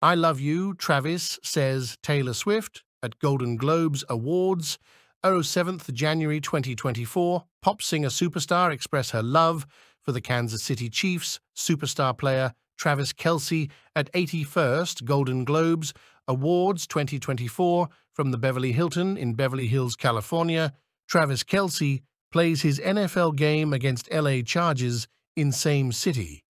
I Love You, Travis, says Taylor Swift at Golden Globes Awards. 07th January 2024, pop singer superstar express her love for the Kansas City Chiefs superstar player Travis Kelce at 81st Golden Globes Awards 2024 from the Beverly Hilton in Beverly Hills, California. Travis Kelce plays his NFL game against LA Chargers in same city.